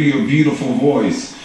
your beautiful voice.